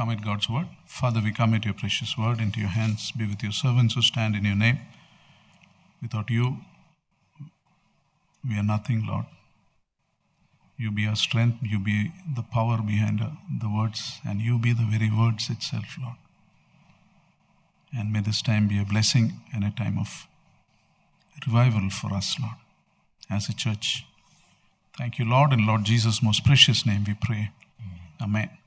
commit God's word. Father, we commit your precious word into your hands. Be with your servants who stand in your name. Without you, we are nothing, Lord. You be our strength, you be the power behind the words, and you be the very words itself, Lord. And may this time be a blessing and a time of revival for us, Lord, as a church. Thank you, Lord, in Lord Jesus' most precious name we pray. Amen.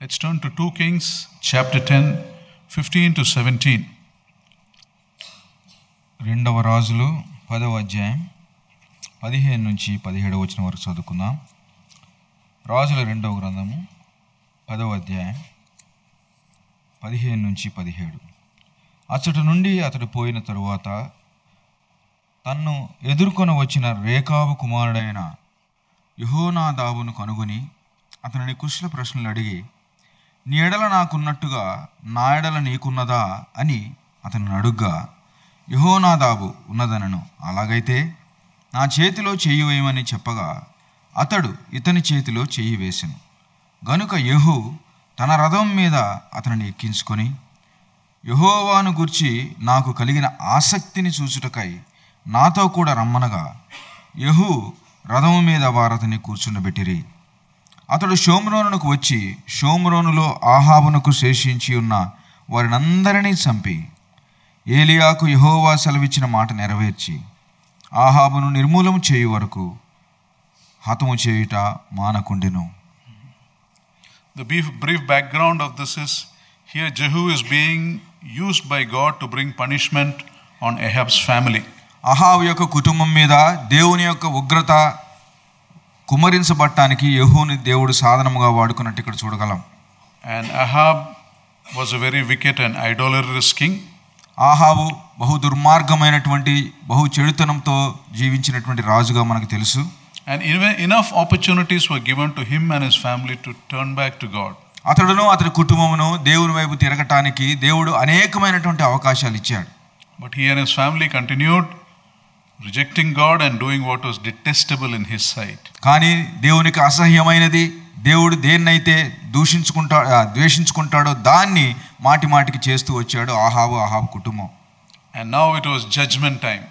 Let's turn to 2 Kings chapter 10, 15 to 17. రెండవ రాజులు పదవ అధ్యాయం పదిహేను నుంచి పదిహేడవ వచ్చిన వరకు చదువుకుందాం రాజుల రెండవ గ్రంథము పదవ అధ్యాయం పదిహేను నుంచి పదిహేడు అచ్చటి నుండి అతడు పోయిన తరువాత తన్ను ఎదుర్కొని వచ్చిన రేఖాబు కుమారుడైన యుహోనాదాబును కనుగొని అతనిని కుశల ప్రశ్నలు అడిగి నీ ఎడల నాకున్నట్టుగా నా ఎడల నీకున్నదా అని అతను అడుగ్గా యహోనాదాబు ఉన్నదనను అలాగైతే నా చేతిలో చెయ్యి వేయమని చెప్పగా అతడు ఇతని చేతిలో చెయ్యి వేసెను. గనుక యహు తన రథం మీద అతనిని ఎక్కించుకొని యహోవాను గుర్చి నాకు కలిగిన ఆసక్తిని చూచుటకై నాతో కూడా రమ్మనగా యహు రథము మీద వారతని కూర్చుండబెట్టిరి. అతడు షోమ్రోనుకు వచ్చి షోమ్రోనులో ఆహాబునకు శేషించి ఉన్న వారినందరినీ చంపి ఏలియాకు యహోవా సెలవిచ్చిన మాట నెరవేర్చి ఆహాబును నిర్మూలన చేయు వరకు హతము చేయుట మానకుండెను The brief, brief background of this is here Jehu is being used by God to bring punishment on Ahab's family. అహాబు యొక్క కుటుంబం మీద దేవుని యొక్క ఉగ్రత కుమరించబట్టానికి యహూని దేవుడు సాధనముగా వాడుకున్నట్టు ఇక్కడ చూడగలం. And Ahab was very wicked and idolatrous king ఆహాబు బహు దుర్మార్గమైనటువంటి బహు చెడుతనంతో జీవించినటువంటి రాజుగా మనకు తెలుసు. And in enough opportunities were given to him and his family to turn back to God అతడును అతడి కుటుంబమును దేవుని వైపు తిరగటానికి దేవుడు అనేకమైనటువంటి అవకాశాలు ఇచ్చాడు. But he and his family continued rejecting God and doing what was detestable in his sight. కానీ దేవునికి అసహ్యమైనది దేవుడు దేన్నైతే దూషించుకుంటా ఆ, ద్వేషించుకుంటాడో దాన్ని మాటి మాటికి చేస్తూ వచ్చాడు ఆహాబు ఆహాబు కుటుంబం And now it was judgment time.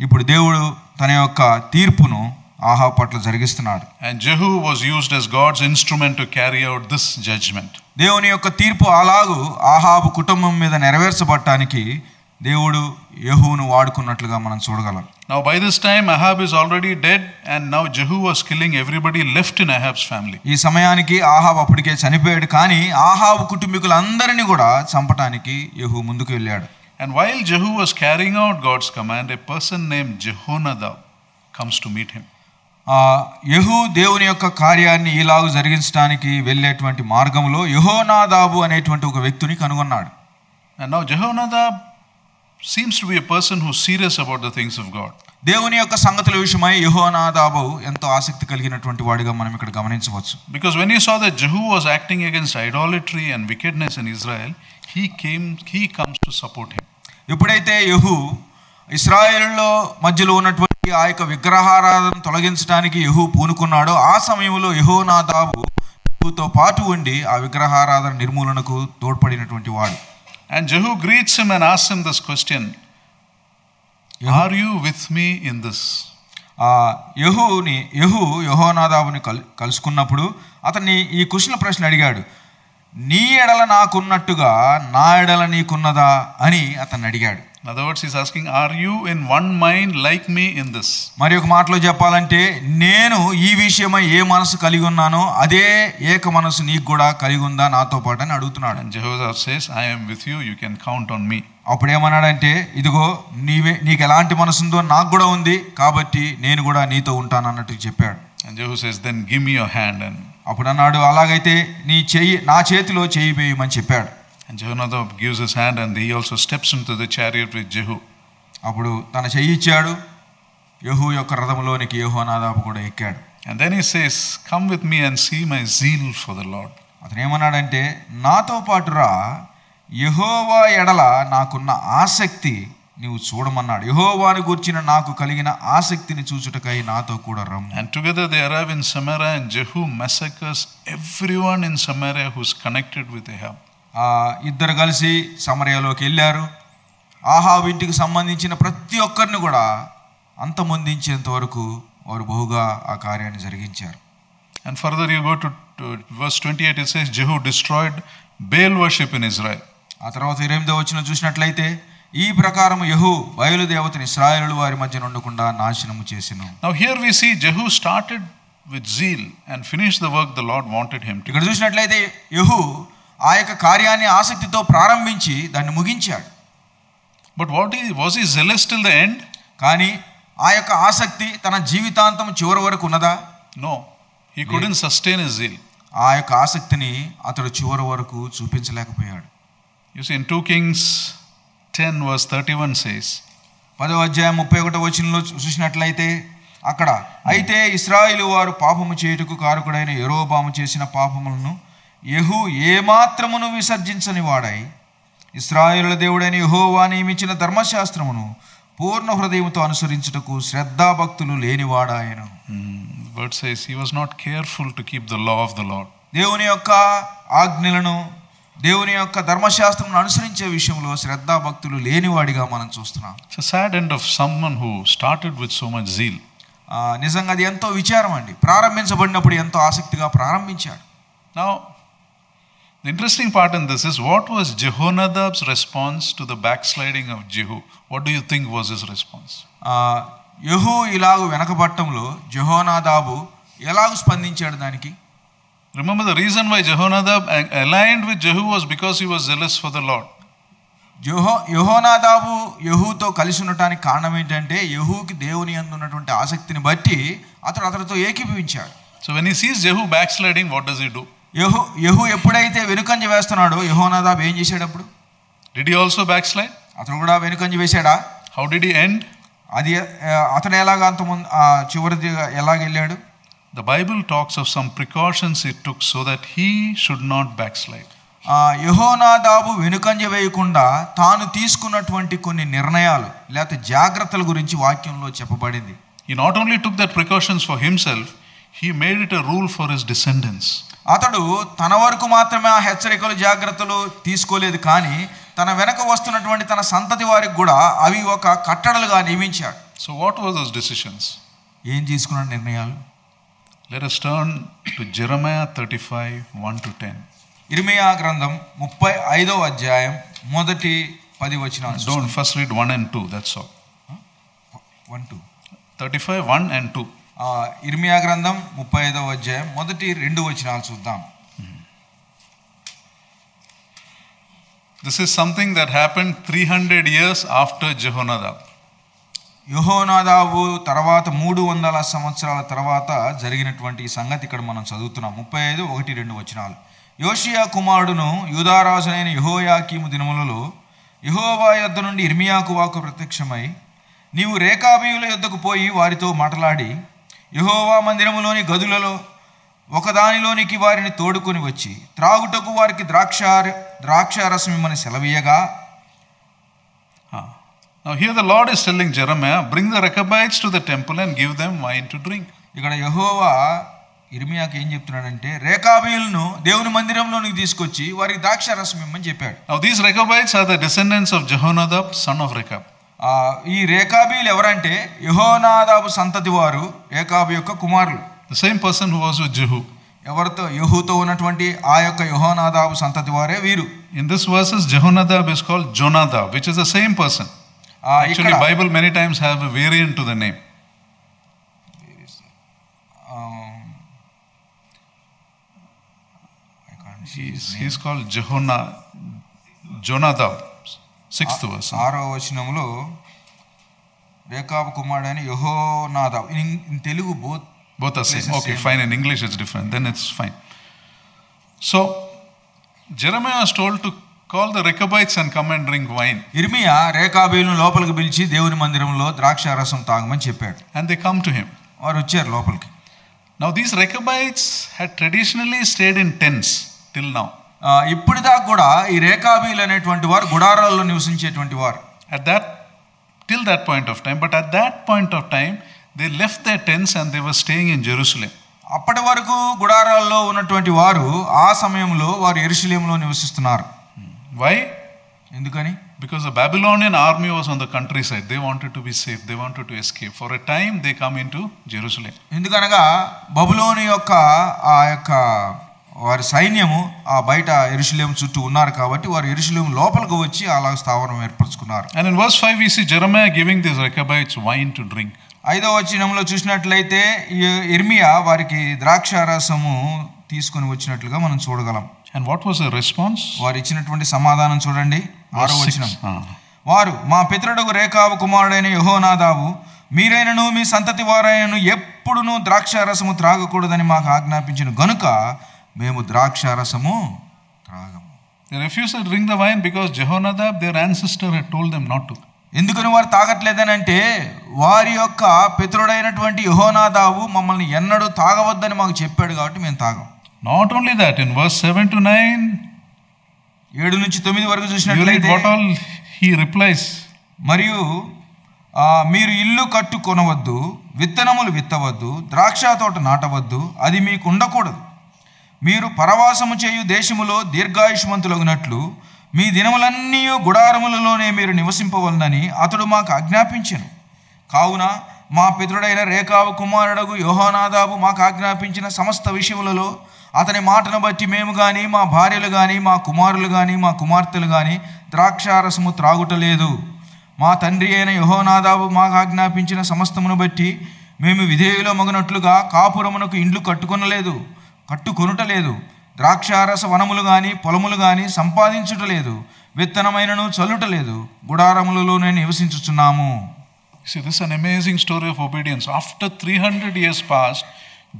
ఇప్పుడు దేవుడు తన యొక్క తీర్పును ఆహాబు పట్ల జరిగిస్తున్నాడు And Jehu was used as God's instrument to carry out this judgment. దేవుని యొక్క తీర్పు అలాగూ ఆహాబు కుటుంబం మీద నెరవేర్చబడటానికి దేవుడు యహూను వాడుకున్నట్లుగా మనం చూడగలం Now, by this time, Ahab is already dead, and now Jehu was killing everybody left in Ahab's family. ఈ సమయానికి ఆహాబు అప్పటికే చనిపోయాడు కానీ ఆహాబు కుటుంబీకులందరినీ కూడా చంపటానికి యహూ ముందుకు వెళ్ళాడు And while Jehu was carrying out God's command, a person named Jehonadab comes to meet him. ఆ యహూ దేవుని యొక్క కార్యాన్ని ఇలాగ జరిగించడానికి వెళ్ళేటువంటి మార్గంలో యహోనాదాబు అనేటువంటి ఒక వ్యక్తిని కనుగొన్నాడు And now Jehonadab seems to be a person who serious about the things of God దేవుని యొక్క సంగతుల విషయమై యహోనాదాబు ఎంతో ఆసక్తి కలిగినటువంటి వాడిగా మనం ఇక్కడ గమనించవచ్చు. Because when you saw the Jehu acting against idolatry and wickedness in Israel he came he comes to support him ఎప్పుడైతే యహు ఇస్రాయెల్లో మధ్యలో ఉన్నటువంటి ఆ యొక్క విగ్రహారాధన తొలగించడానికి యహు పూనుకున్నాడో ఆ సమయంలో యహోనాదాబు తో పాటు ఉండి ఆ విగ్రహారాధన నిర్మూలనకు తోడ్పడినటువంటి వాడు. And Jehu greets him and asks him this question Are you with me in this? ఆ యహుని యహు యహోనాదాబుని కల్ కలుసుకున్నప్పుడు అతన్ని ఈ క్వశ్చన్ ప్రశ్న అడిగాడు నీ ఎడల నాకున్నట్టుగా నా ఎడల నీకున్నదా అని అతన్ని అడిగాడు In other words, he's asking, Are you in one mind like me in this? మరి ఒక మాటలో చెప్పాలంటే నేను ఈ విషయమై ఏ మనసు కలిగి ఉన్నానో అదే ఏక మనసు నీకు కూడా కలిగి ఉందా నాతో పాటు అని అడుగుతున్నాడు And Jehoshaphat says, I am with you, you can count on me. అప్పుడు ఏమన్నాడంటే ఇదిగో నీవే నీకు ఎలాంటి మనసు ఉందో నాకు కూడా ఉంది కాబట్టి నేను కూడా నీతో ఉంటాను అన్నట్టు చెప్పాడు And Jehu says, Then give me your hand. And, అప్పుడు అన్నాడు అలాగైతే నీ చెయ్యి నా చేతిలో చెయ్యి వేయమని చెప్పాడు and Jehonadab gives his hand and he also steps into the chariot with Jehu. అప్పుడు తన చెయ్యి ఇచ్చాడు యహు యొక్క రథంలోనికి యహోనాదాపు కూడా ఎక్కాడు And then he says, Come with me and see my zeal for the Lord. అతను ఏమన్నాడంటే నాతో పాటు రా యహోవా ఎడల నాకున్న ఆసక్తి నీవు చూడమన్నాడు యహోవాని గూర్చిన నాకు కలిగిన ఆసక్తిని చూచుటకై నాతో కూడా రమ్ము And together they arrive in Samaria, and Jehu massacres everyone in Samaria who's connected with Ahab. ఇద్దరు కలిసి సమరయలోకి వెళ్ళారు ఆహాబు ఇంటికి సంబంధించిన ప్రతి ఒక్కరిని కూడా అంతమొందించేంత వరకు వారు బహుగా ఆ కార్యాన్ని జరిగించారు further, you go to, to verse 28, it says, Jehu destroyed Baal worship in Israel. ఆ తర్వాత ఎనిమిదో వచ్చిన చూసినట్లయితే ఈ ప్రకారం యహు బయలుదేవతని ఇస్రాయేలు వారి మధ్య ఉండకుండా నాశనము చేసెను here we see Jehu started with zeal and finished the work the Lord wanted him to. ఇక్కడ చూసినట్లయితే యహు ఆ యొక్క కార్యాన్ని ఆసక్తితో ప్రారంభించి దాన్ని ముగించాడు But what is, was he zealous till the end? కానీ ఆ యొక్క ఆసక్తి తన జీవితాంతం చివరి వరకు ఉన్నదా No. He couldn't sustain his zeal. ఆ యొక్క ఆసక్తిని అతడు చివరి వరకు చూపించలేకపోయాడు You see, in 2 Kings 10, verse 31 says, పదో అధ్యాయం ముప్పై ఒకటో వచనంలో చూసినట్లయితే అక్కడ అయితే ఇస్రాయిలు వారు పాపము చేయుటకు కారకుడైన యెరోబాము చేసిన పాపములను యహు ఏమాత్రమును విసర్జించని వాడై ఇస్రాయేలుల దేవుడైన యెహోవా నియమించిన ధర్మశాస్త్రమును పూర్ణ హృదయంతో అనుసరించుటకు శ్రద్ధాభక్తులు లేనివాడాయను word says, he was not careful to keep the law of the Lord. దేవుని యొక్క ఆజ్ఞలను దేవుని యొక్క ధర్మశాస్త్రం అనుసరించే విషయంలో శ్రద్ధాభక్తులు లేనివాడిగా మనం చూస్తున్నాం It's a sad end of someone who started with so much zeal. ఆ, నిజంగా అది ఎంతో విచారం అండి ప్రారంభించబడినప్పుడు ఎంతో ఆసక్తిగా ప్రారంభించాడు Now, the interesting part in this is what was Jehonadab's response to the backsliding of Jehu? What do you think was his response? యెహూ ఇలాగు వెనకబట్టంలో జహోనాదాబు ఎలాగ స్పందించాడు దానికి Remember, the reason why Jehonadab a- aligned with Jehu was because he was zealous for the Lord. జహో యహోనాదాబు యహూతో కలిసి ఉండటానికి కారణం ఏంటంటే యహూకి దేవుని యందు ఉన్నటువంటి ఆసక్తిని బట్టి అతడు అతడితో ఏకీభవించాడు So, when he sees Jehu backsliding, what does he do? యహు యహు ఎప్పుడైతే వెనుకంజ వేస్తున్నాడో యహోనాదాబు ఏం చేశాడు అప్పుడు Did he also backslide? అతడు కూడా వెనుకంజ వేశాడా How did he end? అది ఆ, అతడు ఎలాగ అంతముందు ఆ, చివరిది ఎలాగ వెళ్ళాడు The Bible talks of some precautions he took so that he should not backslide. ఆ, యెహోనాదాబు వెనుకంజ వేయకుండా తాను తీసుకున్నటువంటి కొన్ని నిర్ణయాలు లేకపోతే జాగ్రత్తల గురించి వాక్యంలో చెప్పబడింది He not only took that precautions for himself, he made it a rule for his descendants. అతడు తన వరకు మాత్రమే ఆ హెచ్చరికలు జాగ్రత్తలు తీసుకోలేదు కానీ తన వెనక వస్తున్నటువంటి తన సంతతి వారికి కూడా అవి ఒక కట్టడలుగా నియమించాడు So, what were those decisions? ఏం తీసుకున్న నిర్ణయాలు Let us turn to Jeremiah 35 1 to 10. ఇర్మియా గ్రంథం ముప్పై ఐదో అధ్యాయం మొదటి పది వచనాలు Don't first read 1 and 2, that's all. One two 35 1 and 2. ఆ, ఇర్మియా గ్రంథం ముప్పై ఐదవ అధ్యాయం. మొదటి రెండు వచనాలు చూద్దాం. This is something that happened 300 years after Jehonadab. యుహోనాదాబు తర్వాత మూడు వందల సంవత్సరాల తర్వాత జరిగినటువంటి ఈ సంగతి ఇక్కడ మనం చదువుతున్నాం. ముప్పై ఐదు ఒకటి రెండు వచనాలు. యోషియా కుమారుడును యూదారాజునైన యహోయాకీము దినములలో యహోవా యొద్ద నుండి ఇర్మియాకు వాకు ప్రత్యక్షమై నీవు రేఖాబీయుల యొద్దకు పోయి వారితో మాట్లాడి యహోవా మందిరములోని గదులలో ఒకదానిలోనికి వారిని తోడుకొని వచ్చి త్రాగుటకు వారికి ద్రాక్ష ద్రాక్షారసం ఇమ్మని సెలవీయగా Ah. Now, here the Lord is telling Jeremiah, bring the Rechabites to the temple and give them wine to drink. ఇక్కడ యహోవా ఇర్మియాకి ఏం చెప్తున్నాడంటే రేకాబీయులను దేవుని మందిరంలోనికి తీసుకొచ్చి వారికి ద్రాక్ష రసం ఇమ్మని చెప్పాడు Now, these Rechabites are the descendants of Jehonadab, son of Rechab. ఈ రేఖాబీలు ఎవరంటే యహోనాదాబు సంతతి వారు రేఖాబు యొక్క కుమారులు. సేమ్ పర్సన్ వాజ్ జహు ఎవరితో? యహూతో ఉన్నటువంటి ఆ యొక్క యహోనాదాబు సంతతి వారే వీరు. In this verses Jehonadab is called Jonadab which is the same person actually Bible many times have variant to the name He is, he is called um, Jehona, can't see He's, his name. he's called Jehona, Jonadab, sixth verse. ఆరో వచనంలో రేకాబు కుమారుడైన యహోనాదాబు in in Telugu both Both are same. Places Okay, same. fine. In English, it's different. Then it's fine. So, Jeremiah was told to call the Rechabites and come and drink wine. ఇర్మియా రేకాబీలను లోపలికి పిలిచి దేవుని మందిరంలో ద్రాక్ష రసం తాగమని చెప్పాడు And they come to him. వారు వచ్చారు లోపలికి Now, these Rechabites had traditionally stayed in tents till now. ఇప్పటిదాకా కూడా ఈ రేఖాబీలు అనేటువంటి వారు గుడారాల్లో నివసించేటువంటి వారు. At that till that point of time but at that point of time they left they tents and they were staying in Jerusalem అప్పటి వరకు గుడారాల్లో ఉన్నటువంటి వారు ఆ సమయంలో వారు ఎరుసలేంలో నివసిస్తున్నారు. వై ఎందుకని? Because the Babylonian army was on the countryside they wanted to be safe they wanted to escape for a time they come into Jerusalem ఎందుకనగా బబులోని యొక్క ఆ యొక్క వారి సైన్యము ఆ బయట ఎరుషలేం చుట్టూ ఉన్నారు కాబట్టి వారు ఎరుషలేం లోపలికి వచ్చి అలా స్థావరం ఏర్పరచుకున్నారు And in verse 5, we see Jeremiah giving these Rechabites wine to drink. ఐదవ వచనంలో చూసినట్లయితే ఇర్మియా వారికి ద్రాక్ష రసము తీసుకొని వచ్చినట్లుగా మనం చూడగలం And what was the response? వారు ఇచ్చినటువంటి సమాధానం చూడండి ఆరో వచనం 6. Ah. వారు మా పితరుడకు రేఖావు కుమారుడైన యహోనాదావు మీరైనను మీ సంతతి వారైనను ఎప్పుడునూ ద్రాక్ష రసము త్రాగకూడదని మాకు ఆజ్ఞాపించిన గనుక మేము ద్రాక్ష రసము త్రాగము They refused to drink the wine because Jehonadab, their ancestor, had told them not to. ఎందుకని వారు తాగట్లేదని అంటే వారి యొక్క పితరుడైనటువంటి యహోనాదావు మమ్మల్ని ఎన్నడూ తాగవద్దని మాకు చెప్పాడు కాబట్టి మేము తాగం Not only that, in verse 7 to 9, ఏడు నుంచి తొమ్మిది వరకు చూసినట్లయితే what all he replies. మరియు మీరు ఇల్లు కట్టుకొనవద్దు విత్తనములు విత్తవద్దు ద్రాక్ష తోట నాటవద్దు అది మీకు ఉండకూడదు మీరు పరవాసము చేయు దేశములో దీర్ఘాయుష్మంతులగునట్లు మీ దినములన్నీ గుడారములలోనే మీరు నివసింపవలనని అతడు మాకు ఆజ్ఞాపించను. కావున మా పితృడైన రేఖావు కుమారుడగు యోహానాదాబు మాకు ఆజ్ఞాపించిన సమస్త విషయములలో అతని మాటను బట్టి మేము కానీ మా భార్యలు కానీ మా కుమారులు కానీ మా కుమార్తెలు కానీ ద్రాక్షారసము త్రాగుటలేదు. మా తండ్రి అయిన యహోనాదాబు మాకు ఆజ్ఞాపించిన సమస్తమును బట్టి మేము విధేయులో మగినట్లుగా కాపురమునకు ఇండ్లు కట్టుకొనలేదు. కట్టుకొనుట లేదు ద్రాక్షారస వనములు కానీ పొలములు కానీ సంపాదించుట లేదు విత్తనమైనను చల్లుట లేదు గుడారములలో నేను నివసించుచున్నాము see this an amazing story of obedience after three hundred years pass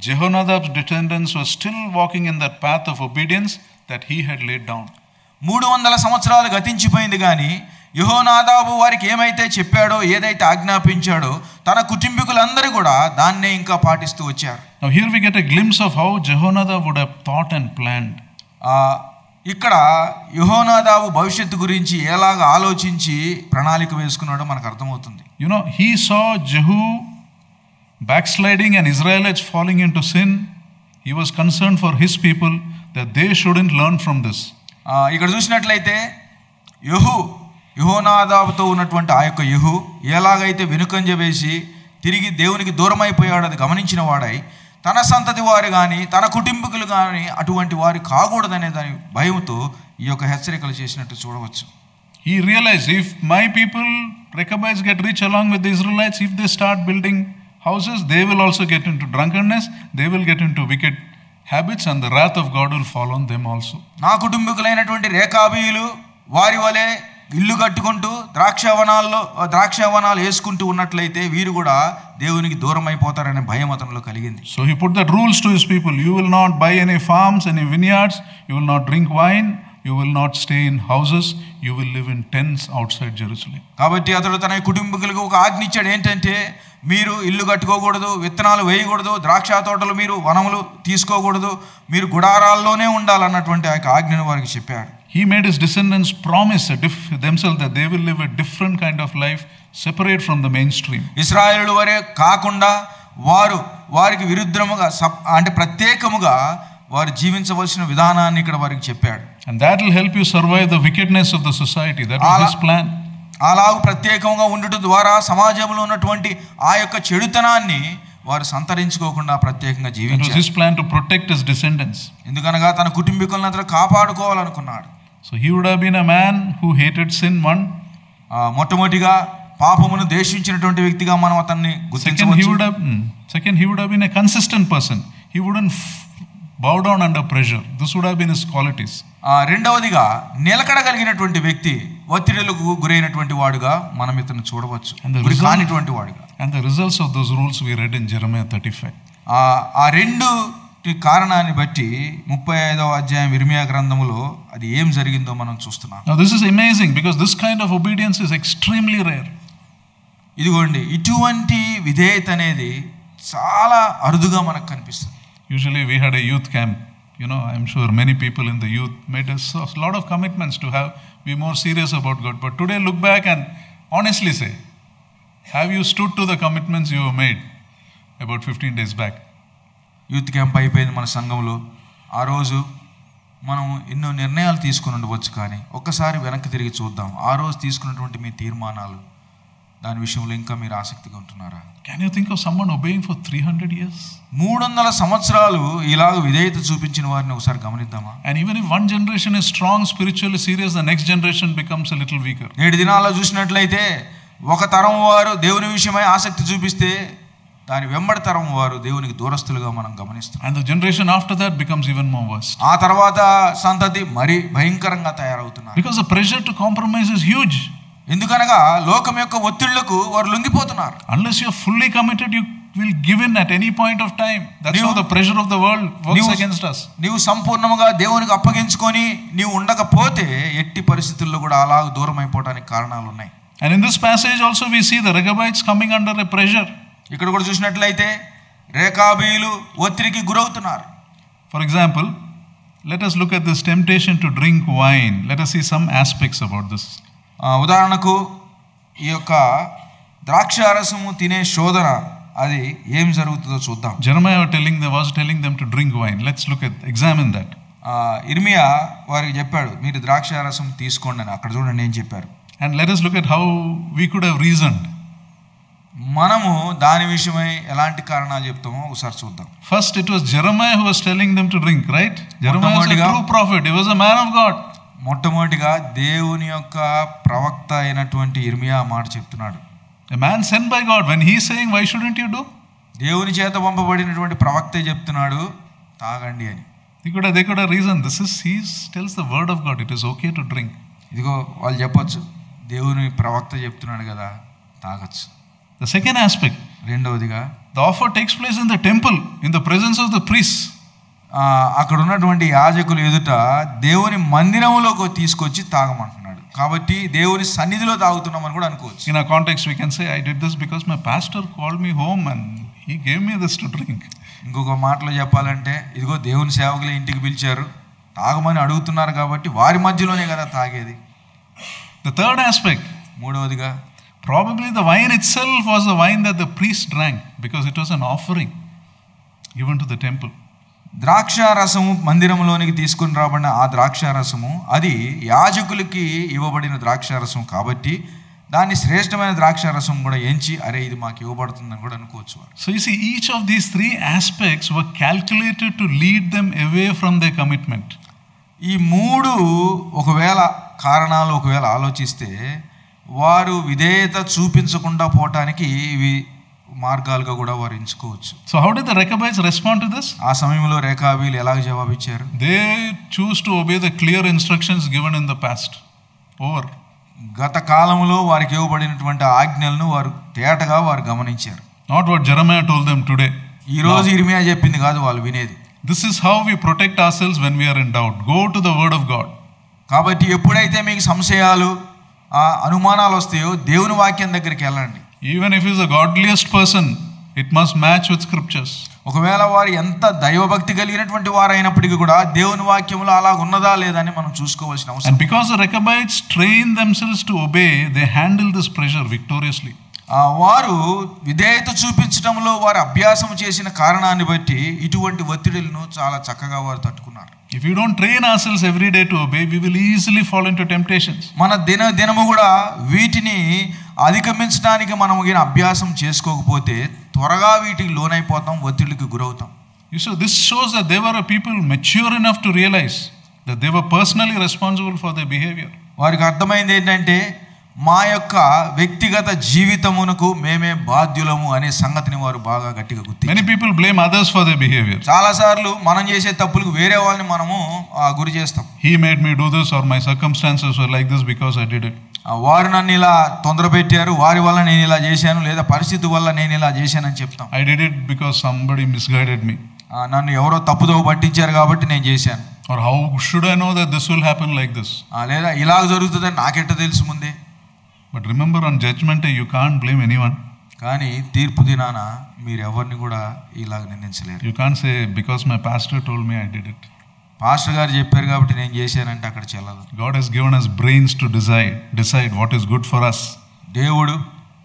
Jehonadab descendants was still walking in that path of obedience that he had laid down మూడు వందల సంవత్సరాలు గతించిపోయింది కానీ యుహోనాదాబు వారికి ఏమైతే చెప్పాడో ఏదైతే ఆజ్ఞాపించాడో తన కుటుంబీకులందరూ కూడా దాన్నే ఇంకా పాటిస్తూ వచ్చారు. Here we get glimpse of how Jehonadab would thought and plan ఇక్కడ యుహోనాదాబు భవిష్యత్తు గురించి ఎలాగ ఆలోచించి ప్రణాళిక వేసుకున్నాడో మనకు అర్థమవుతుంది. You know he saw Jehu backsliding and Israel is following into sin he was concern for his people the they shouldn't learn from this ఇక్కడ చూసినట్లయితే యహూ యహోనాదాబుతో ఉన్నటువంటి ఆ యొక్క యహు ఎలాగైతే వెనుకంజ వేసి తిరిగి దేవునికి దూరం అయిపోయాడు అది గమనించిన వాడై తన సంతతి వారు కానీ తన కుటుంబీకులు కానీ అటువంటి వారు కాకూడదనే దాని భయంతో ఈ యొక్క హెచ్చరికలు చేసినట్టు చూడవచ్చు He realized if my people, Rechabites, get rich along with the Israelites, if they start building houses, they will also get into drunkenness, they will get into wicked habits, and the wrath of God will fall on them also. నా కుటుంబీకులైనటువంటి రేఖాబీయులు వారి వలె ఇల్లు కట్టుకుంటూ ద్రాక్షవనాల్లో ద్రాక్షవనాలు వేసుకుంటూ ఉన్నట్లయితే వీరు కూడా దేవునికి దూరం అయిపోతారనే భయం అతనిలో కలిగింది. So he put that rules to his people. You will not buy any farms, any vineyards, you will not drink wine, you will not stay in houses, you will live in tents outside Jerusalem. కాబట్టి అతడు తన కుటుంబీకులకు ఒక ఆజ్ఞ ఇచ్చాడు. ఏంటంటే మీరు ఇల్లు కట్టుకోకూడదు విత్తనాలు వేయకూడదు ద్రాక్ష తోటలు మీరు వనములు తీసుకోకూడదు మీరు గుడారాల్లోనే ఉండాలన్నటువంటి ఆ యొక్క ఆజ్ఞను వారికి చెప్పాడు. He made his descendants promise diff the they will live different kind of life separate from the mainstream Israel వరే కాకుండా వారు వారికి విరుద్ధముగా అంటే ప్రత్యేకముగా వారు జీవించవలసిన విధానాన్ని ఇక్కడ వారికి చెప్పాడు. And that will help you survive the wickedness of the society that all plan అలా ప్రత్యేకంగా ఉండటం ద్వారా సమాజంలో ఉన్నటువంటి ఆ యొక్క చెడుతనాన్ని వారు సంతరించుకోకుండా ప్రత్యేకంగా జీవించారు. Plan to protect his descendants ఎందుకనగా తన కుటుంబీకులను అందరూ కాపాడుకోవాలనుకున్నాడు. So he would have been a man who hated sin, one. ఆ, మొట్టమొదటిగా పాపమును దేశించినటువంటి వ్యక్తిగా మనం అతన్ని Second, he గుర్తించవచ్చు would have. hmm, Second, he would have been a consistent person. He wouldn't f- bow down under pressure. This would have been his qualities. ఆ, రెండవదిగా నిలకడగలిగినటువంటి వ్యక్తి ఒత్తిడులకు గురైనటువంటి వాడుగా మనం ఇతను చూడవచ్చు And the గురి result- కానిటువంటి వాడుగా And the results of those rules we read in Jeremiah 35. ఆ ఆ రెండు ఈ కారణాన్ని బట్టి ముప్పై ఐదవ అధ్యాయం విర్మియా గ్రంథములో అది ఏం జరిగిందో మనం చూస్తున్నాం. This is amazing because this kind of obedience is extremely rare ఇదిగోండి ఇటువంటి విధేయత అనేది చాలా అరుదుగా మనకు కనిపిస్తుంది. Usually we had a youth camp you know I'm sure many people in the youth made lot of commitments to have we more serious about God but today look back and honestly say have you stood to the commitments you made about fifteen days back youth camp అయిపోయింది మన సంఘంలో ఆ రోజు మనం ఎన్నో నిర్ణయాలు తీసుకుని ఉండవచ్చు కానీ ఒక్కసారి వెనక్కి తిరిగి చూద్దాం ఆ రోజు తీసుకున్నటువంటి మీ తీర్మానాలు దాని విషయంలో ఇంకా మీరు ఆసక్తిగా ఉంటున్నారా Can you think of someone obeying for 300 years? మూడు వందల సంవత్సరాలు ఇలాగ విధేయత చూపించిన వారిని ఒకసారి గమనిద్దామా if one generation is strong, spiritually serious, the next generation becomes a little weaker. నేటి దినాల్లో చూసినట్లయితే ఒక తరం వారు దేవుని విషయమై ఆసక్తి చూపిస్తే దాని వెంబడి తరం వారు దేవునికి దూరస్తులుగా మనం గమనిస్తాం And the generation after that becomes even more worse. ఆ తర్వాత సంతతి మరి భయంకరంగా తయారవుతున్నారు Because the pressure to compromise is huge. ఎందుకనగా లోకం యొక్క ఒత్తిళ్ళకు వారు లొంగిపోతున్నారు Unless you're fully committed, you will give in at any point of time. That's You- how the pressure of the world works You- against us. నీవు సంపూర్ణముగా దేవునికి అప్పగించుకొని నీవు ఉండకపోతే ఎట్టి పరిస్థితుల్లో కూడా అలా దూరం అయిపోవడానికి కారణాలు ఉన్నాయి And in this passage also we see the Rechabites coming under a pressure. ఇక్కడ కూడా చూసినట్లయితే రేఖాబీయులు ఒత్తిడికి గురవుతున్నారు. For example let us look at this temptation to drink wine let us see some aspects about this ఉదాహరణకు ఈ యొక్క ద్రాక్షారసము తినే శోధన అది ఏం జరుగుతుందో చూద్దాం. Jeremiah telling the was telling them to drink wine let's look at examine that ఇర్మియా వారికి చెప్పాడు మీరు ద్రాక్షారసం తీసుకోండి అని. అక్కడ చూడండి నేను చెప్పారు. And let us look at how we could have reason మనము దాని విషయమై ఎలాంటి కారణాలు చెప్తామో ఒకసారి చూద్దాం. First it was Jeremiah who was telling them to drink right Jeremiah was a true prophet he was a man of God మొట్టమొదటిగా దేవుని యొక్క ప్రవక్త అయినటువంటి ఇర్మియా మాట చెప్తున్నాడు. A man sent by God when he saying why shouldn't you do దేవుని చేత పంపబడినటువంటి ప్రవక్త చెప్తున్నాడు తాగండి అని. ఇక్కడ దే కూడా reason this is he tells the word of God it is okay to drink ఇదిగో వాళ్ళు చెప్పొచ్చు. దేవుని ప్రవక్త చెప్తున్నాడు కదా తాగొచ్చు. ద సెకండ్ ఆస్పెక్ట్ రెండవదిగా the offer takes place in the temple in the presence of the priests అక్కడ ఉన్నటువంటి యాజకులు ఎదుట దేవుని మందిరంలోకి తీసుకొచ్చి తాగమంటున్నాడు. కాబట్టి దేవుని సన్నిధిలో తాగుతున్నామని కూడా అనుకోవచ్చు. In contexts we can say I did this because my pastor call me home and he gave me this to drink ఇంకొక మాటలో చెప్పాలంటే ఇదిగో దేవుని సేవకులే ఇంటికి పిలిచారు తాగమని అడుగుతున్నారు కాబట్టి వారి మధ్యలోనే కదా తాగేది. ద థర్డ్ ఆస్పెక్ట్ మూడవదిగా probably the wine itself was the wine that the priests drank because it was an offering even to the temple ద్రాక్ష రసము మందిరంలోనికి తీసుకుని రాబడిన ఆ ద్రాక్ష రసము అది యాజకులకి ఇవ్వబడిన ద్రాక్ష రసం కాబట్టి దాన్ని శ్రేష్టమైన ద్రాక్ష రసం కూడా ఎంచి అరే ఇది మాకు ఇవ్వబడుతుందని కూడా అనుకోవచ్చు సో ఈ each of these three aspects were calculated to lead them away from the commitment ఈ మూడు ఒకవేళ కారణాలు ఒకవేళ ఆలోచిస్తే వారు విధేయత చూపించకుండా పోవటానికి ఇవి మార్గాలుగా కూడా వారు ఎంచుకోవచ్చు. So how did the Rechabites respond to this ఆ సమయంలో రేఖాబీలు ఎలా జవాబు ఇచ్చారు they chose to obey the clear instructions given in the past over గత కాలంలో వారికి ఇవ్వబడినటువంటి ఆజ్ఞలను వారు తేటగా వారు గమనించారు. Not what Jeremiah told them today ఈ రోజు ఇరిమియా చెప్పింది కాదు వాళ్ళు వినేది. This is how we protect ourselves when we're in doubt go to the word of God కాబట్టి ఎప్పుడైతే మీకు సంశయాలు అనుమానాలు వస్తాయో దేవుని వాక్యం దగ్గరికి వెళ్ళండి Even if he's the godliest person, it must match with scriptures. ఒకవేళ వారు ఎంత దైవభక్తి కలిగినటువంటి వారు అయినప్పటికీ కూడా దేవుని వాక్యంలో అలా ఉన్నదా లేదా అని మనం చూసుకోవాల్సిన అవసరం Rechabites trained themselves to obey, they handle this pressure victoriously. ఆ వారు విధేయత చూపించడంలో వారు అభ్యాసం చేసిన కారణాన్ని బట్టి ఇటువంటి ఒత్తిడులను చాలా చక్కగా వారు తట్టుకున్నారు If you don't train ourselves every day to obey, we will easily fall into temptations. మన దిన దినము కూడా వీటిని అధిగమించడానికి మనం గిన అభ్యాసం చేసుకోకపోతే త్వరగా వీటికి లోనైపోతాం ఒత్తిడికి గురవుతాం You see, this shows that they were a people mature enough to realize that they were personally responsible for their behavior. వారికి అర్థమైంది ఏంటంటే మా యొక్క వ్యక్తిగత జీవితమునకు మేమే బాధ్యులము అనే సంగతిని వారు బాగా గట్టిగా గుర్తి many people blame others for they behaviour చాలా సార్లు మనం చేసే తప్పులకు వేరే వాళ్ళని మనము గురి చేస్తాం. He made me do this or my circumstances like this because I did it వారు నన్ను ఇలా తొందర పెట్టారు వారి వల్ల నేను ఇలా చేశాను లేదా పరిస్థితి వల్ల నేను ఇలా చేశానని చెప్తాను I did it because somebody mis misguided me నన్ను ఎవరో తప్పుతో పట్టించారు కాబట్టి నేను చేశాను. Or how should I know that happen like this లేదా ఇలా జరుగుతుందని నాకెట్ట తెలుసు ముందే? But remember on judgment you can't blame anyone కానీ తీర్పు దినాన మీరు ఎవరిని కూడా ఇలాగ నిందించలేరు. You can't say because my pastor told me I did pastor గారు చెప్పారు కాబట్టి నేను చేశానంటే అక్కడ చెల్లదు. God he's given us brains to decide decide what is good for us దేవుడు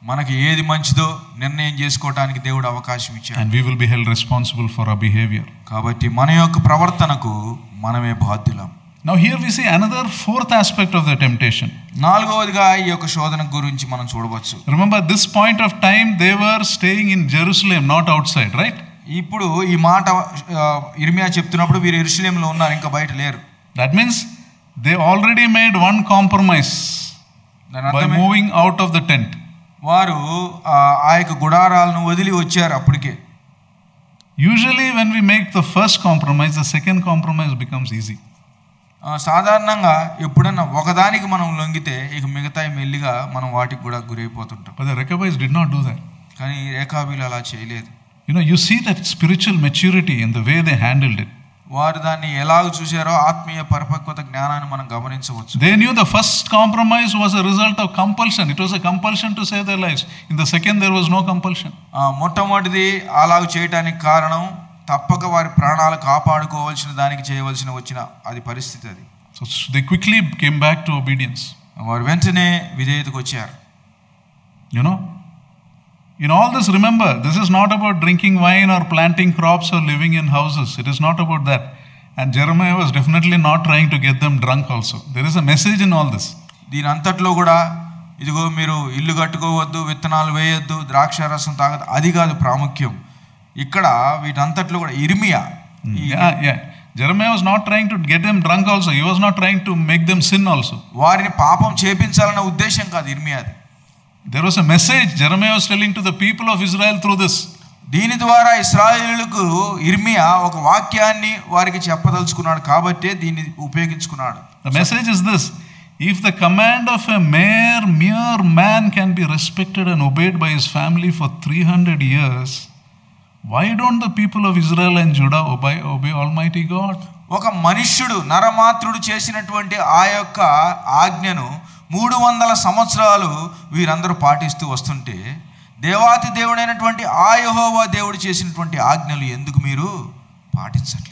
మనకి ఏది మంచిదో నిర్ణయం చేసుకోవడానికి దేవుడు అవకాశం ఇచ్చాడు. And we will be held responsible for our behaviour కాబట్టి మన యొక్క ప్రవర్తనకు మనమే బాధ్యులం. Now here we see another fourth aspect of the temptation నాలుగవదిగా ఈ యొక్క శోధన గురించి మనం చూడవచ్చు. Remember this point of time they were staying in Jerusalem not outside right ఇప్పుడు ఈ మాట ఇర్మియా చెప్తున్నప్పుడు వీరు ఎరుసలేంలో ఉన్నారు ఇంకా బయట లేరు. That means they already made one compromise moving out of the tent వారు ఆ యొక్క గుడారాలను వదిలి వచ్చారు అప్పటికే. Usually when we make the first compromise the second compromise becomes easy సాధారణంగా ఎప్పుడన్నా ఒకదానికి మనం లొంగితే ఇక మిగతా మెల్లిగా మనం వాటికి కూడా గురైపోతుంటాం. కానీ రేఖాబీలు అలా చేయలేదు. You know you see that spiritual maturity in the way they handled it వారు దాన్ని ఎలా చూసారో ఆత్మీయ పరిపక్వత జ్ఞానాన్ని మనం గమనించవచ్చు. They knew the first compromise was a result of compulsion it was a compulsion to save their life in the second there was no compulsion మొట్టమొదటిది అలాగ చేయడానికి కారణం తప్పక వారి ప్రాణాలు కాపాడుకోవాల్సిన దానికి చేయవలసిన వచ్చిన అది పరిస్థితి అది. So they quickly came back to obedience వారు వెంటనే విధేయతకు వచ్చారు. You know in all this remember this is not about drinking wine or planting crops or living in houses it is not about that and Jeremiah was definitely not trying to get them drunk also there is a message in all this దీని అంతట్లో కూడా ఇదిగో మీరు ఇల్లు కట్టుకోవద్దు విత్తనాలు వేయొద్దు ద్రాక్ష రసం తాగదు అది కాదు ప్రాముఖ్యం. ఇక్కడ వీటంతట్లో కూడా ఇర్మియా. Jeremiah was not trying to get them drunk also. He was not trying to make them sin also. వారిని పాపం చేపించాలన్న ఉద్దేశం కాదు ఇర్మియాది There was a message Jeremiah was telling to the people of Israel through this. దీని ద్వారా ఇస్రాయేలులకు ఇర్మియా ఒక వాక్యాన్ని వారికి చెప్పదలుచుకున్నాడు కాబట్టే దీన్ని ఉపయోగించుకున్నాడు The message is this if the command of a mere, mere man can be respected and obeyed by his family for 300 years, why don't the people of Israel and Judah obey obey almighty God ఒక మనుష్యుడు నరమాత్రుడు చేసినటువంటి ఆ యొక్క ఆజ్ఞను మూడు వందల సంవత్సరాలు వీరందరూ పాటిస్తూ వస్తుంటే దేవాతి దేవుడైనటువంటి ఆయహోవా దేవుడు చేసినటువంటి ఆజ్ఞలు ఎందుకు మీరు పాటించట్లేదు?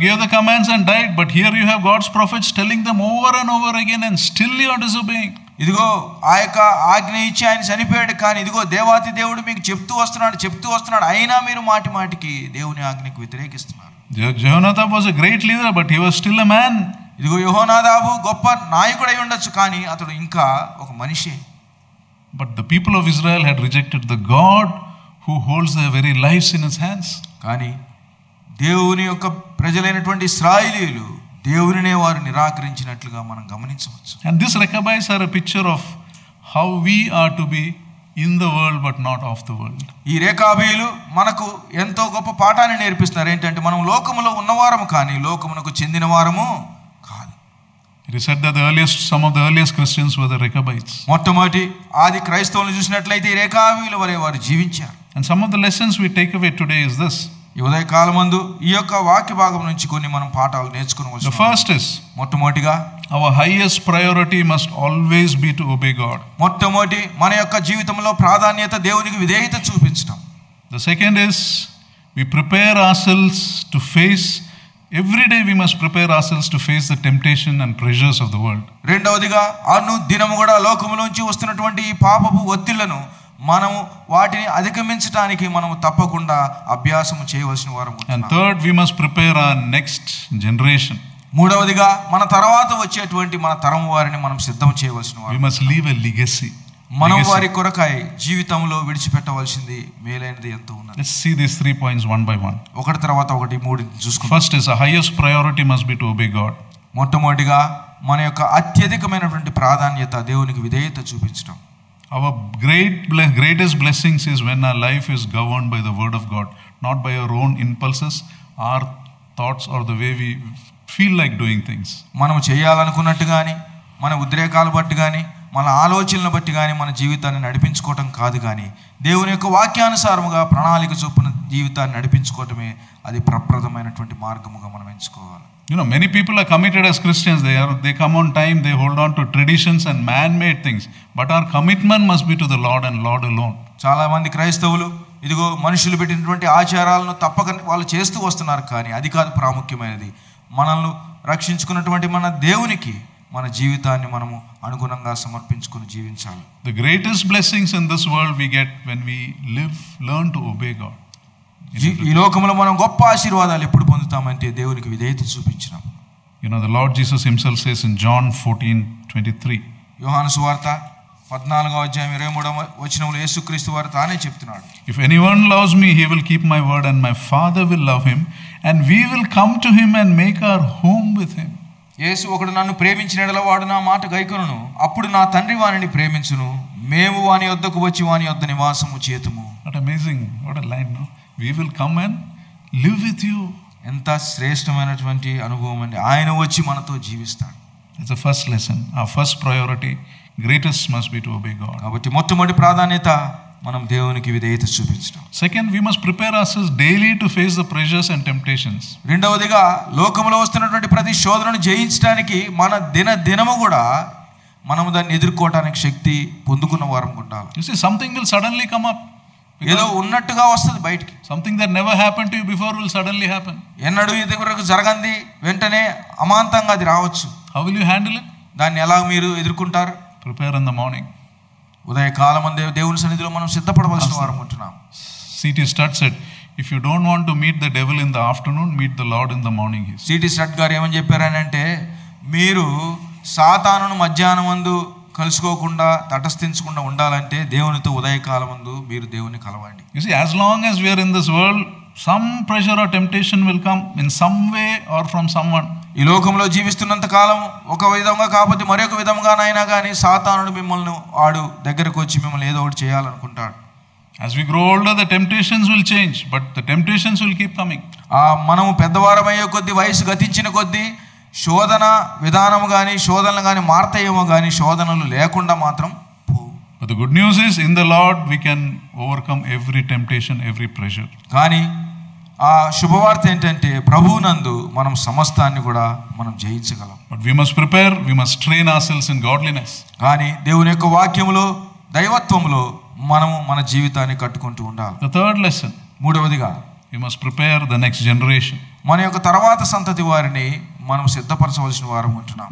Gave the commands and died but here you have God's prophets telling them over and over again and still you are ఇదిగో ఆ యొక్క ఆజ్ఞ ఇచ్చి ఆయన చనిపోయాడు కానీ ఇదిగో దేవాతి దేవుడు మీకు చెప్తూ వస్తున్నాడు చెప్తూ వస్తున్నాడు అయినా మీరు మాటి మాటికి దేవుని ఆజ్ఞకు వ్యతిరేకిస్తున్నారు he was still a man. ఇదిగో యోహోనాదాబు గొప్ప నాయకుడై ఉండొచ్చు కానీ అతడు ఇంకా ఒక మనిషే But the people of Israel had rejected the God who holds their very lives in his hands. కానీ దేవుని యొక్క ప్రజలైనటువంటి ఇస్రాయిలీలు దేవునినే వారు నిరాకరించినట్లుగా మనం గమనించవచ్చు And these Rechabites are a picture of how we are to be in the world but not of the world. ఈ రేఖాబీలు మనకు ఎంతో గొప్ప పాఠాన్ని నేర్పిస్తున్నారు ఏంటంటే మనం లోకములో ఉన్నవారము కానీ లోకమునకు చెందిన వారము కాదు It is said that the earliest, some of the earliest Christians were the Rechabites. మొట్టమొదటి ఆది క్రైస్తవులను చూసినట్లయితే ఈ రేఖాబీల వరే వారు జీవించారు And some of the lessons we take away today is this. ఈ ఉదయకాలం ముందు ఈ యొక్క వాక్య భాగం నుంచి కొన్ని మనం పాఠాలు నేర్చుకోవచ్చు ఫస్ట్ ఇస్ మొట్టమొదటిగా our highest priority must always be to obey God మొట్టమొదటి మన యొక్క జీవితంలో ప్రాధాన్యత దేవునికి విధేయత చూపించడం the second is we prepare ourselves to face every day we must prepare ourselves to face the temptation and pressures of the world రెండవదిగా అను దినము కూడా లోకములోంచి వస్తున్నటువంటి ఈ పాపపు ఒత్తిళ్ళను మనము వాటిని అధిగమించడానికి మనము తప్పకుండా అభ్యాసము చేయవలసిన వారం And third, we must prepare our next generation. మూడవదిగా మన తర్వాత వచ్చేటువంటి మన తరం వారిని మనం సిద్ధం చేయవలసిన వారు must leave a legacy. మనం. వారి కొరకై జీవితంలో విడిచిపెట్టవలసింది మేలైనది ఎంతో ఉన్నది see these three points one by one. ఒకటి తర్వాత ఒకటి మూడు First is our highest priority must be to obey God. మొట్టమొదటిగా మన యొక్క అత్యధికమైనటువంటి ప్రాధాన్యత దేవునికి విధేయత చూపించడం our great greatest blessings is when our life is govern by the word of God not by our own impulses or thoughts or the way we feel like doing things మనం చేయాలనుకున్నట్టు కానీ మన ఉద్రేకాలు బట్టి కానీ మన ఆలోచనలు బట్టి కానీ మన జీవితాన్ని నడిపించుకోవటం కాదు కానీ దేవుని యొక్క వాక్యానుసారముగా ప్రణాళిక చూపిన జీవితాన్ని నడిపించుకోవటమే అది ప్రప్రదమైనటువంటి మార్గముగా మనం ఎంచుకోవాలి. You know, many people are committed as Christians. They are they come on time, they hold on to traditions and man-made things. But our commitment must be to the Lord and Lord alone. చాలామంది క్రైస్తవులు ఇదిగో మనుషులు పెట్టినటువంటి ఆచారాలను తప్పక వాళ్ళు చేస్తూ వస్తున్నారు కానీ అది కాదు ప్రాముఖ్యమైనది మనల్ని రక్షించుకున్నటువంటి మన దేవునికి మన జీవితాన్ని మనము అనుగుణంగా సమర్పించుకొని జీవించాలి The greatest blessings in this world we get when we live, learn to obey God. G- ఈ లోకంలో మనం గొప్ప ఆశీర్వాదాలు ఎప్పుడు పొందుతామంటే దేవునికి విధేయత చూపించినాం You know, the Lord Jesus Himself says in John 14 23, యోహాను సువార్త పద్నాలుగో అధ్యాయం ఇరవై మూడవ వచనంలో యేసుక్రీస్తు వారు తానే చెప్తున్నాడు If anyone loves me, he will keep my word, and my Father will love him, and we will come to him and make our home with him. యేసు ఒకడు నన్ను ప్రేమించిన ఎడల వాడు నా మాట గైకొనును అప్పుడు నా తండ్రి వానిని ప్రేమించును మేము వాని వద్దకు వచ్చి వాని వద్ద నివాసము చేతుము What amazing, what a line, no? We will come and live with you ఎంత శ్రేష్టమైనటువంటి అనుభవం అండి. ఆయన వచ్చి మనతో జీవిస్తాడు. It's a first lesson uh first priority greatest must be to obey God కాబట్టి మొట్టమొదటి ప్రాధాన్యత మనం దేవునికి విధేయత చూపించడం. Second we must prepare assess daily to face the pressures and temptations రెండవదిగా లోకంలో వస్తున్నటువంటి ప్రతి శోధనను జయించడానికి మన దిన దినము కూడా మనము దాన్ని ఎదుర్కోవడానికి శక్తి పొందుకున్న వారం ఉండాలి. Something will suddenly come up ఏదో ఉన్నట్టుగా వస్తుంది బయటికి. Something that never happen to before will suddenly happen ఎన్నడు ఇది కొరకు జరగంది వెంటనే అమాంతంగా అది రావచ్చు. How will you handle it దాన్ని ఎలా మీరు ఎదుర్కొంటారు? ప్రిపేర్ ఇన్ ద మార్నింగ్ ఉదయ కాలం దేవుని సన్నిధిలో మనం సిద్ధపడవలసిన వారు అనుకుంటున్నాం C T Studd said if you don't want to meet the devil in the afternoon meet the Lord in the morning C T Studd గారు ఏమని చెప్పారంటే మీరు సాతానును మధ్యాహ్నం ముందు కలుసుకోకుండా తటస్థించకుండా ఉండాలంటే దేవునితో ఉదయకాలం ముందు మీరు దేవుని కలవండి. You see as long as we are in this world some pressure or temptation will come in some way or from someone ఈ లోకంలో జీవిస్తున్నంత కాలం ఒక విధంగా కాకపోతే మరొక విధంగానైనా కానీ సాతానుడు మిమ్మల్ని వాడు దగ్గరకు వచ్చి మిమ్మల్ని ఏదో ఒకటి చేయాలనుకుంటాడు. As we grow older the temptations will change but the temptations will keep coming మనము పెద్దవారం అయ్యే కొద్దీ వయసు గతించిన కొద్దీ శోధన విధానము కానీ శోధనలు కానీ మారతాయేమో కానీ శోధనలు లేకుండా మాత్రం పోవు But the good news is, in the Lord, we can overcome every temptation, every pressure. కానీ ఆ శుభవార్త ఏంటంటే ప్రభువునందు మనం సమస్తాన్ని కూడా మనం జయించగలం But we must prepare, we must train ourselves in godliness. కానీ దేవుని యొక్క వాక్యములో దైవత్వములో మనము మన జీవితాన్ని కట్టుకుంటూ ఉండాలి The third lesson, మూడవదిగా we must prepare the next generation. మన యొక్క తర్వాత సంతతి వారిని మనం సిద్ధపరచవలసిన వారం ఉంటున్నాం.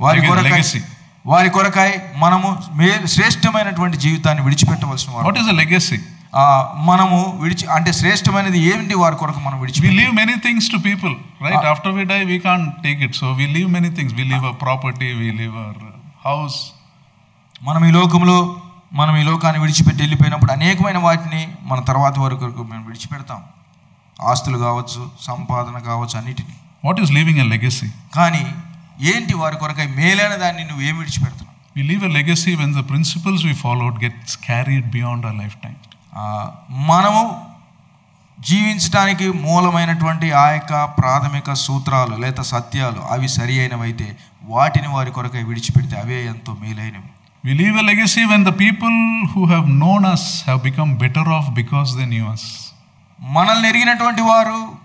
వారి Leg- కొరకై legacy. వారి కొరకై మనము శ్రేష్టమైనటువంటి జీవితాన్ని విడిచిపెట్టవలసిన వారు మనము విడిచి అంటే శ్రేష్టమైనది ఏమిటి వారి కొరకు మనం విడిచి leave many things to people, right? After we die, we can't take it. So we leave many things. We leave our property, we leave our uh, house. మనం ఈ లోకంలో మనం ఈ లోకాన్ని విడిచిపెట్టి వెళ్ళిపోయినప్పుడు అనేకమైన వాటిని మన తర్వాత వారి కొరకు మేము విడిచిపెడతాం ఆస్తులు కావచ్చు సంపాదన కావచ్చు అన్నిటిని. What is leaving a legacy కానీ ఏంటి వారి కొరకై మేలైన దాన్ని నువ్వు ఏమి విడిచిపెడుతున్నావు? We leave a legacy when the principles we follow out gets carried beyond our lifetime మనము జీవించడానికి మూలమైనటువంటి ఆ యొక్క ప్రాథమిక సూత్రాలు లేదా సత్యాలు అవి సరి అయినవైతే వాటిని వారి కొరకై విడిచిపెడితే అవే ఎంతో మేలైనవి. We leave a legacy when the people who have known us have become better off because then us మనల్ని ఎరిగినటువంటి వారు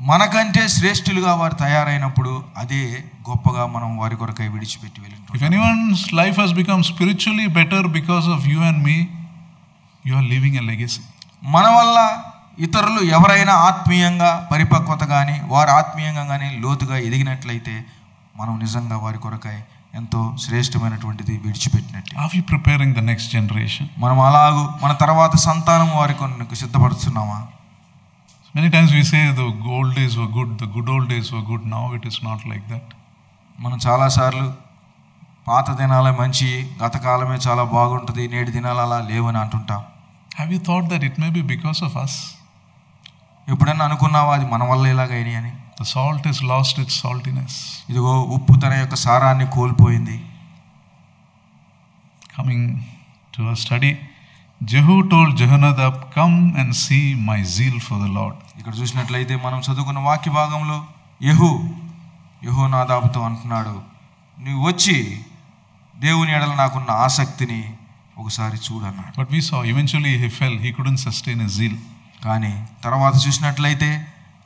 మనకంటే శ్రేష్ఠులుగా వారు తయారైనప్పుడు అదే గొప్పగా మనం వారి కొరకై విడిచిపెట్టి వెళ్ళింటాం life has become spiritually better because of you and me, you are leaving a legacy. మన వల్ల ఇతరులు ఎవరైనా ఆత్మీయంగా పరిపక్వత కానీ వారు ఆత్మీయంగా కానీ లోతుగా ఎదిగినట్లయితే మనం నిజంగా వారి కొరకై ఎంతో శ్రేష్టమైనటువంటిది విడిచిపెట్టినట్టు. Of you preparing the next generation మనం అలాగూ మన తర్వాత సంతానం వారి కొన్ని సిద్ధపరుస్తున్నామా many times we say the old days were good the good old days were good now it is not like that మనం చాలాసార్లు పాత దినాలే మంచి గతకాలమే చాలా బాగుంటుంది నేటి దినాలు అలా లేవు అని అంటుంటాం. Have you thought that it may be because of us ఎప్పుడన్నా అనుకున్నావా అది మన వల్ల ఇలాగ అయినాయి అని? The salt is lost its saltiness ఇదిగో ఉప్పు తన యొక్క సారాన్ని కోల్పోయింది. Coming to study Jehu told Jehonadab come and see my zeal for the Lord ఇక్కడ చూసినట్లయితే మనం చదువుకున్న వాక్య భాగంలో యహు యహో నాదాబుతో అంటున్నాడు నువ్వు వచ్చి దేవుని ఎడల నాకున్న ఆసక్తిని ఒకసారి చూడన్నాడు but we so eventually he fell he couldn't sustain a zeal కానీ తర్వాత చూసినట్లయితే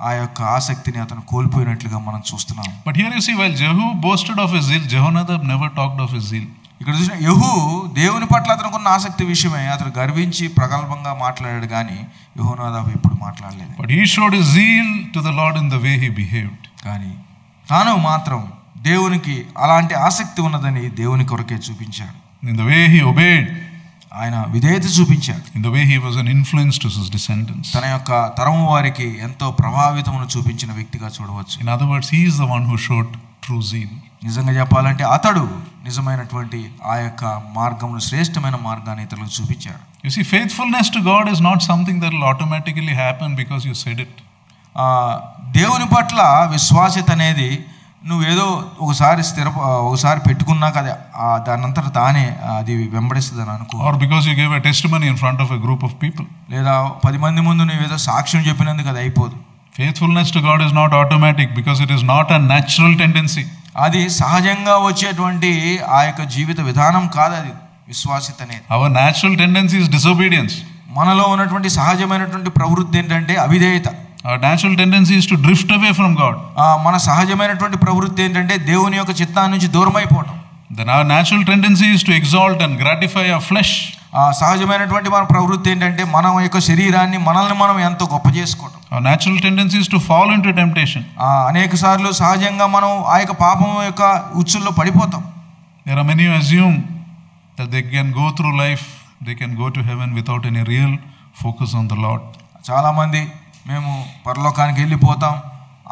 ఆ యొక్క ఆసక్తిని అతను కోల్పోయినట్లుగా మనం చూస్తున్నాం But here you see, while Jehu boasted of his zeal, Jehonadab never talked of his zeal. ఇక్కడ చూసిన యహు దేవుని పట్ల అతనికి ఉన్న ఆసక్తి విషయమే అతను గర్వించి ప్రగల్భంగా మాట్లాడాడు కానీ యహోనాదాబు ఎప్పుడు మాట్లాడలేదు he showed his zeal to the Lord in the way he behaved. కానీ తాను మాత్రం దేవునికి అలాంటి ఆసక్తి ఉన్నదని దేవుని కొరకే చూపించాడు in the way he obeyed, ఆయన విధేయత చూపించాడు in the way he was an influence to his descendants. తన యొక్క తరము వారికి ఎంతో ప్రభావితమును చూపించిన వ్యక్తిగా చూడవచ్చు In other words, he is the one who showed true zeal. నిజంగా చెప్పాలంటే అతడు నిజమైనటువంటి ఆ యొక్క మార్గమును శ్రేష్టమైన మార్గాన్ని ఇతరులకు చూపించాడు You see, faithfulness to God is not something that will automatically happen because you said it. ఆ, దేవుని పట్ల విశ్వాసత అనేది నువ్వేదో ఒకసారి స్థిర ఒకసారి పెట్టుకున్నాక అది దాని అంతా తానే అది వెంబడిస్తుంది అని అనుకో. Or because you gave a testimony in front of a group of people లేదా పది మంది ముందు నువ్వు ఏదో సాక్ష్యం చెప్పినందుకు అది అయిపోదు. Faithfulness to God is not automatic because it is not a natural tendency అది సహజంగా వచ్చేటువంటి ఆ యొక్క జీవిత విధానం కాదు అది విశ్వాసిత అనేది. Our natural tendency is disobedience మనలో ఉన్నటువంటి సహజమైనటువంటి ప్రవృత్తి ఏంటంటే అవిధేయత. Our natural tendency is to drift away from God. ఆ, మన సహజమైనటువంటి ప్రవృత్తి ఏంటంటే దేవుని యొక్క చిత్తాన్ని నుంచి దూరం అయిపోవటం Then our natural tendency is to exalt and gratify our flesh. ఆ సహజమైనటువంటి మన ప్రవృత్తి ఏంటంటే మన యొక్క శరీరాన్ని మనల్ని మనం ఎంతో గొప్ప చేసుకోవటం Our natural tendency is to fall into temptation. ఆ, అనేక సార్లు సహజంగా మనం ఆ యొక్క పాపం యొక్క ఉచ్చుల్లో పడిపోతాం There are many who assume that they can go through life, they can go to heaven without any real focus on the Lord. చాలామంది మేము పరలోకానికి వెళ్ళిపోతాం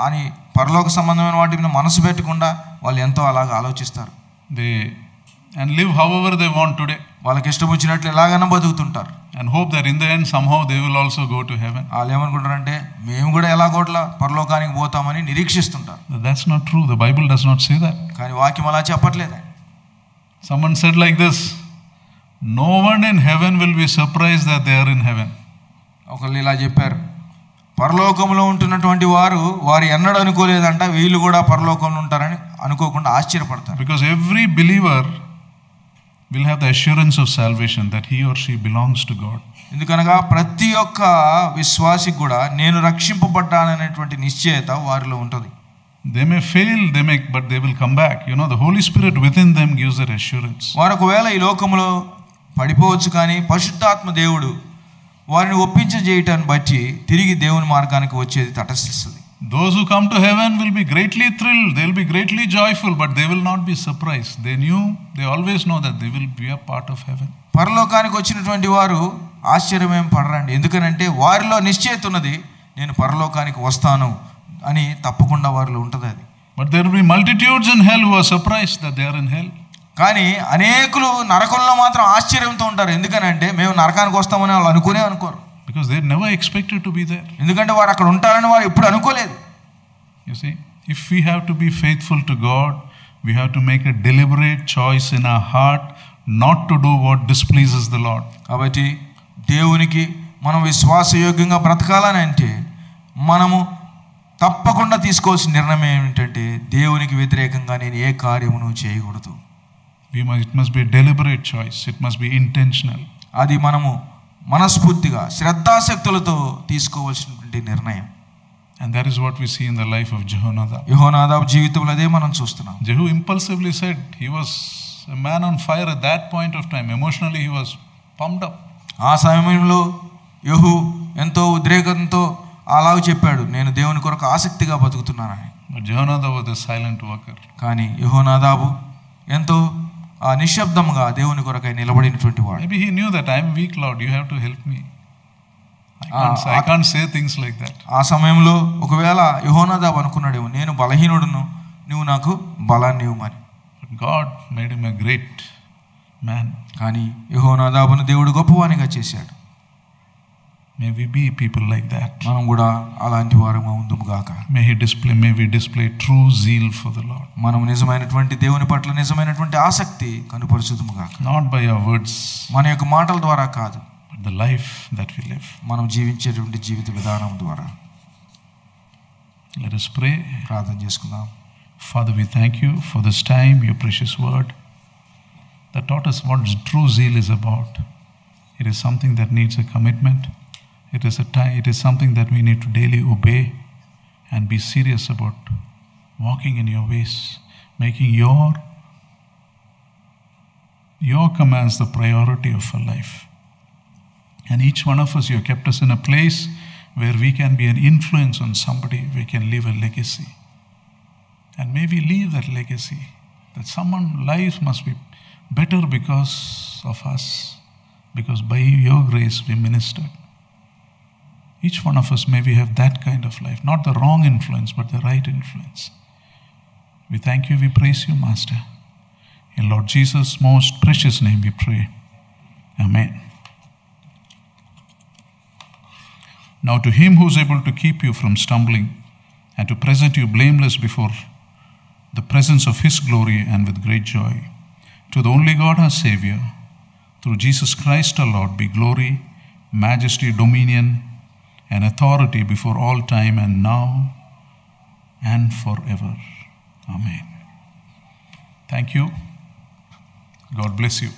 అని పరలోక సంబంధమైన వాటి మీద మనసు పెట్టకుండా వాళ్ళు ఎంతో అలాగ ఆలోచిస్తారు. They and live however they want today వాళ్ళకి ఇష్టం వచ్చినట్లు ఎలాగైనా బతుకుతుంటారు. And hope there in the end somehow they will also go to heaven వాళ్ళు ఏమనుకుంటారంటే మేము కూడా ఎలా కోట్ల పరలోకానికి పోతామని నిరీక్షిస్తుంటారు. That's not true the Bible does not see that కానీ వాక్యం అలా చెప్పట్లేదు. Someone said like this no one in heaven will be surprise that they are in heaven ఒకళ్ళు ఇలా చెప్పారు. పరలోకంలో ఉంటున్నటువంటి వారు వారు ఎన్నడ అనుకోలేదంట వీళ్ళు కూడా పరలోకంలో ఉంటారని అనుకోకుండా ఆశ్చర్యపడతారు. Because every believer will have the assurance of salvation that he or she belongs to God ఎందుకనగా ప్రతి ఒక్క విశ్వాసి కూడా నేను రక్షింపబడ్డాననేటువంటి నిశ్చయత వారిలో ఉంటుంది. They may fail they make but they will come back you know the Holy Spirit within them gives their assurance వారు ఒకవేళ ఈ లోకంలో పడిపోవచ్చు కానీ పరిశుద్ధాత్మ దేవుడు వారిని ఒప్పించజేయటాన్ని బట్టి తిరిగి దేవుని మార్గానికి వచ్చేది తటస్థిస్తుంది Those who come to heaven will be greatly thrilled, they'll be greatly joyful, but they will not be surprised. They knew, they always know that they will be a part of heaven. పరలోకానికి వచ్చినటువంటి వారు ఆశ్చర్యమేం పడరండి ఎందుకనంటే వారిలో నిశ్చయిత ఉన్నది నేను పరలోకానికి వస్తాను అని తప్పకుండా వారిలో ఉంటుంది అది But there will be multitudes in hell who are surprised that they are in hell. కానీ అనేకులు నరకంలో మాత్రం ఆశ్చర్యంతో ఉంటారు ఎందుకనంటే మేము నరకానికి వస్తామని వాళ్ళు అనుకునే అనుకోరు Because they never expected to be there. ఎందుకంటే వారు అక్కడ ఉంటారని వారు ఎప్పుడు అనుకోలేదు You see, if we have to be faithful to God, we have to make a deliberate choice in our heart not to do what displeases the Lord. కాబట్టి దేవునికి మనం విశ్వాసయోగ్యంగా బ్రతకాలని అంటే మనము తప్పకుండా తీసుకోవాల్సిన నిర్ణయం ఏమిటంటే దేవునికి వ్యతిరేకంగా నేను ఏ కార్యమును చేయకూడదు We must, it must be a deliberate choice, it must be intentional. అది మనము మనస్ఫూర్తిగా శ్రద్ధాశక్తులతో తీసుకోవాల్సినటువంటి నిర్ణయం And that is what we see in the life of Jehonadab. యహోనాదాబు జీవితంలో అదే మనం చూస్తున్నాం Jehu impulsively said he was a man on fire at that point of time. Emotionally, he was pumped up. ఆ సమయంలో యహు ఎంతో ఉద్రేకంతో అలాగ చెప్పాడు నేను దేవుని కొరకు ఆసక్తిగా బతుకుతున్నానని But Jehonadab was a silent worker. కానీ యహోనాదాబు ఎంతో ఆ ఆ నిశ్శబ్దంగా దేవుని కొరకై నిలబడినటువంటి వాడు. Maybe he knew that I'm weak Lord you have to help me I can't say things like that ఆ సమయంలో ఒకవేళ యహోనాదాబ్ అనుకున్నాడు నేను బలహీనుడును నువ్వు నాకు బలాన్ని ఇవ్వమని God made a great man కానీ యహోనాదాబును దేవుడు గొప్పవానిగా చేశాడు. May we be people like that. మనం కూడా అలాంటి వారము ఉందుము గాక May he display, may we display true zeal for the Lord. మనం నిజమైనటువంటి దేవుని పట్ల నిజమైనటువంటి ఆసక్తి కనుపరుచుదుము గాక Not by our words, మన యొక్క మాటల ద్వారా కాదు but the life that we live. మనం జీవించేటువంటి జీవిత విధానం ద్వారా Let us pray. ప్రార్థన చేసుకుందాం Father, we thank you for this time, your precious word that taught us what true zeal is about. It is something that needs a commitment. It is a time, it is something that we need to daily obey and be serious about walking in your ways, making your your commands the priority of our life. And each one of us, you have kept us in a place where we can be an influence on somebody, we can leave a legacy. And may we leave that legacy that someone's life must be better because of us, because by your grace we ministered. Each one of us, may we have that kind of life, not the wrong influence, but the right influence. We thank you, we praise you, Master. In Lord Jesus' most precious name we pray. Amen. Now, to him who is able to keep you from stumbling and to present you blameless before the presence of his glory and with great joy, to the only God our Savior, through Jesus Christ our Lord, be glory, majesty, dominion, and authority before all time and now and forever. Amen. Thank you. God bless you.